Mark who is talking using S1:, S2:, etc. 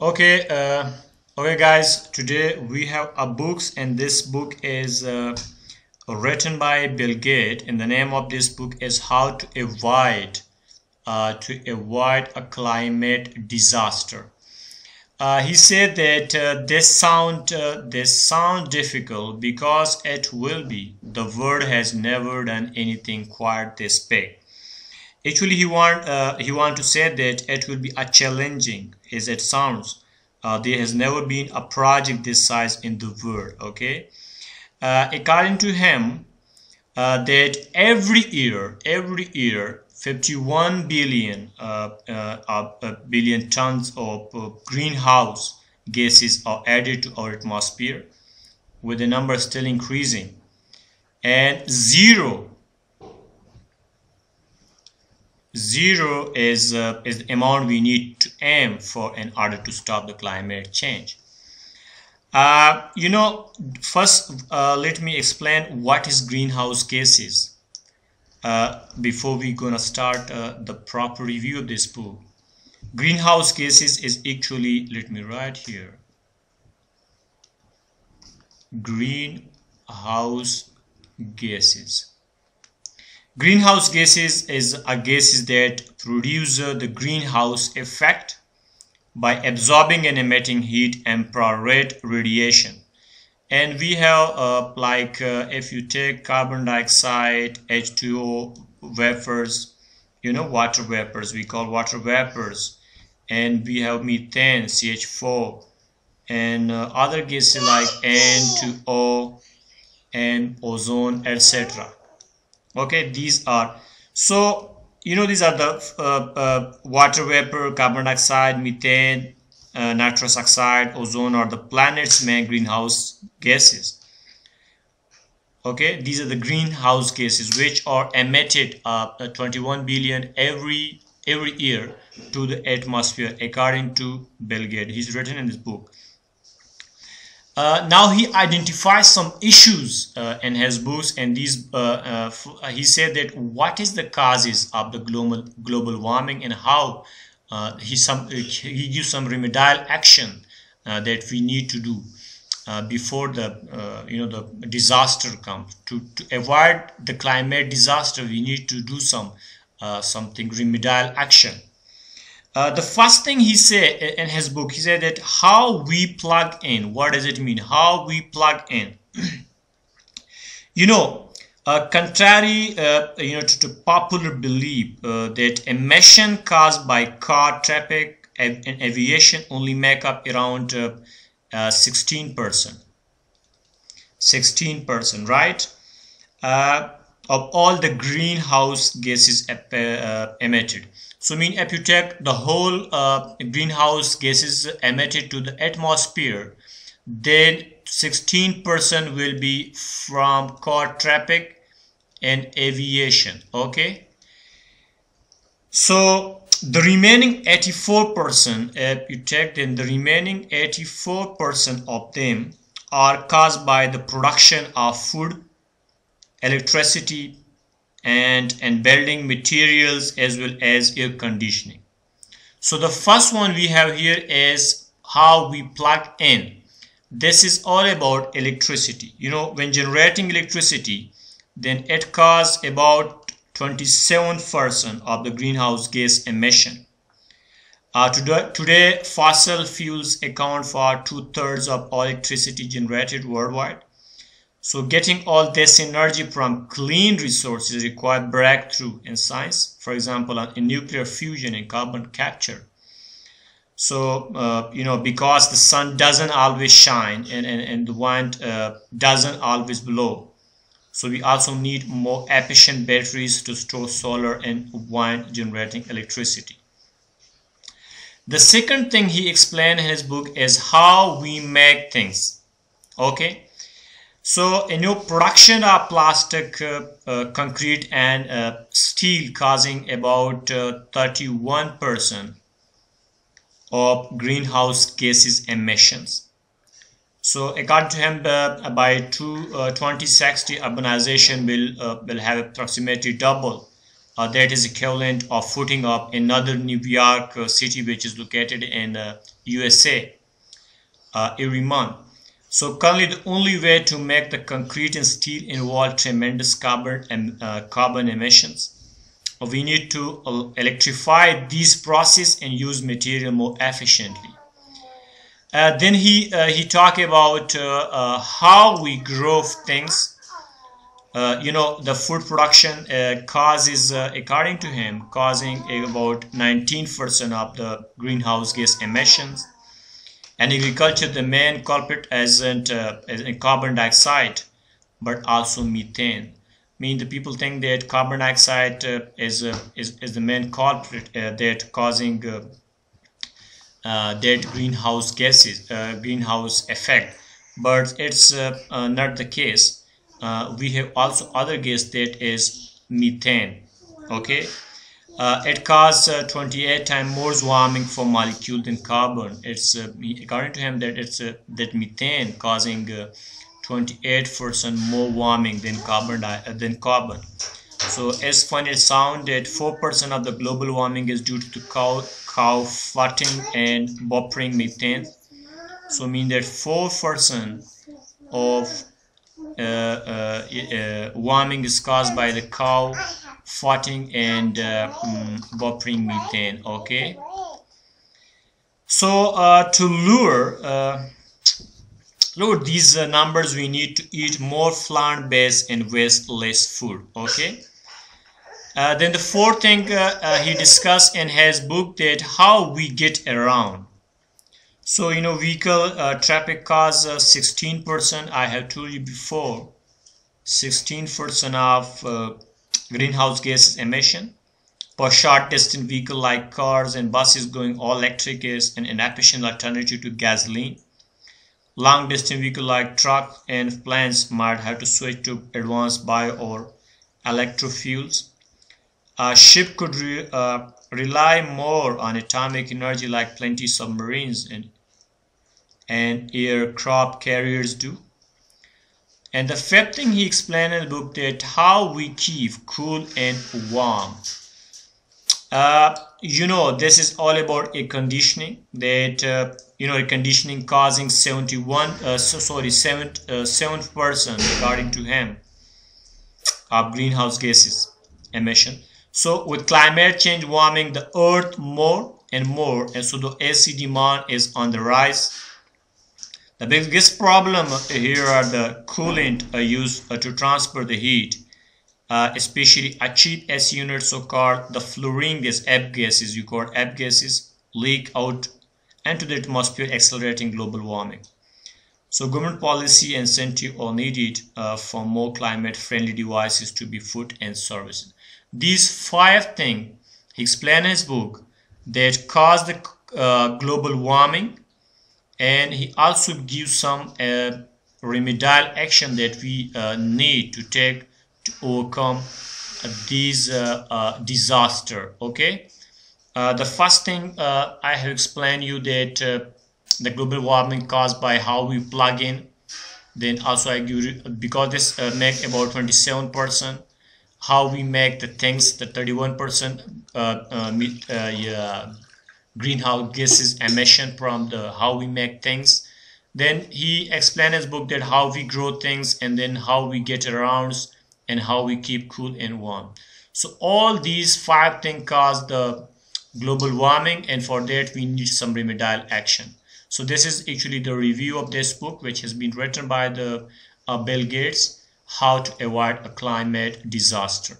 S1: okay uh, okay guys today we have a books and this book is uh, written by Bill Gates and the name of this book is how to avoid uh, to avoid a climate disaster. Uh, he said that uh, this sound uh, this sound difficult because it will be. The world has never done anything quite this big actually he want uh, he want to say that it will be a challenging as it sounds. Uh, there has never been a project this size in the world okay? Uh, according to him uh, that every year every year 51 billion uh, uh, billion tons of greenhouse gases are added to our atmosphere with the number still increasing. And zero zero is uh, is the amount we need to aim for in order to stop the climate change. Uh, you know first uh, let me explain what is greenhouse gases. Uh, before we gonna start uh, the proper review of this book greenhouse gases is actually let me write here greenhouse gases Greenhouse gases is a gases that produce the greenhouse effect by absorbing and emitting heat and infrared radiation. And we have uh, like uh, if you take carbon dioxide, H2O vapors, you know water vapors, we call water vapors. And we have methane, CH4 and uh, other gases like N2O and ozone etc okay these are so you know these are the uh, uh, water vapor carbon dioxide methane uh, nitrous oxide ozone or the planet's main greenhouse gases. Okay these are the greenhouse gases which are emitted uh, 21 billion every every year to the atmosphere according to Bill Gates. He's written in this book uh, now he identifies some issues uh, in his books and these uh, uh, uh, he said that what is the causes of the global global warming and how he some he gives some remedial action that we need to do before the you know the disaster comes. To, to avoid the climate disaster we need to do some something remedial action uh, the first thing he said in his book, he said that how we plug in. What does it mean? How we plug in. you know, uh, contrary, uh, you know, to, to popular belief uh, that emission caused by car traffic and aviation only make up around 16%. Uh, 16%, uh, right? of all the greenhouse gases emitted so mean if you take the whole uh, greenhouse gases emitted to the atmosphere, then 16% will be from car traffic and aviation. Okay. So the remaining 84%, if you take then the remaining 84% of them are caused by the production of food, electricity, and and building materials as well as air conditioning. So the first one we have here is how we plug in. This is all about electricity. You know when generating electricity then it causes about 27% of the greenhouse gas emission. Uh, today, today fossil fuels account for two-thirds of all electricity generated worldwide so getting all this energy from clean resources require breakthrough in science, for example, in nuclear fusion and carbon capture. So, uh, you know, because the sun doesn't always shine and, and, and the wind uh, doesn't always blow. So we also need more efficient batteries to store solar and wind generating electricity. The second thing he explained in his book is how we make things. Okay so a new production of plastic, uh, uh, concrete and uh, steel causing about 31% uh, of greenhouse gases emissions. So according to him, uh, by two, uh, 2060, urbanization will, will have approximately double that is equivalent of footing up another New York city which is located in USA every month. So currently the only way to make the concrete and steel involve tremendous carbon and uh, carbon emissions. We need to uh, electrify this process and use material more efficiently. Uh, then he uh, he talked about uh, how we grow things uh, you know the food production uh, causes uh, according to him causing about 19% of the greenhouse gas emissions and agriculture the main culprit isn't uh, carbon dioxide but also methane. I mean the people think that carbon dioxide uh, is, uh, is, is the main culprit uh, that causing uh, that greenhouse gases greenhouse effect. But it's not the case. Uh, we have also other gas that is methane. Okay uh, it causes uh, 28 times more warming for molecule than carbon. It's uh, according to him that it's uh, that methane causing uh, 28 percent more warming than carbon than carbon. So as fun it sound that 4 percent of the global warming is due to cow cow farting and buffering methane. So mean that 4 percent of uh, uh, uh, warming is caused by the cow farting and um, buffering methane okay? So to lure lure these uh, numbers we need to eat more plant based and waste less food okay? Uh, then the fourth thing uh, he discussed in his book that how we get around. So you know vehicle uh, traffic cause 16% uh, I have told you before 16% of uh, greenhouse gas emission for short distance vehicle like cars and buses going all electric is an inefficient alternative to gasoline long distance vehicle like truck and planes might have to switch to advanced bio or electro fuels a ship could re, uh, rely more on atomic energy like plenty submarines and and aircraft carriers do. And the fifth thing he explained in the book that how we keep cool and warm. Uh, you know, this is all about air conditioning that, uh, you know, air conditioning causing 71, uh, so, sorry, 7, uh, 7% according to him of greenhouse gases emission. So with climate change warming the earth more and more and so the AC demand is on the rise the biggest problem here are the coolant used uh, to transfer the heat, uh, especially cheap AC unit so-called the fluorine gas, gases, you call F gases, leak out into the atmosphere accelerating global warming. So government policy incentive are needed uh, for more climate-friendly devices to be put in service. These five things he explained in his book that cause the uh, global warming and he also gives some uh, remedial action that we uh, need to take to overcome this uh, uh, disaster okay? Uh, the first thing I have explained you that the global warming caused by how we plug in then also I give because this make about 27 percent how we make the things the 31 percent yeah, greenhouse gases emission from the how we make things. Then he explained his book that how we grow things and then how we get around and how we keep cool and warm. So all these five things cause the global warming and for that we need some remedial action. So this is actually the review of this book which has been written by the uh, bill gates how to avoid a climate disaster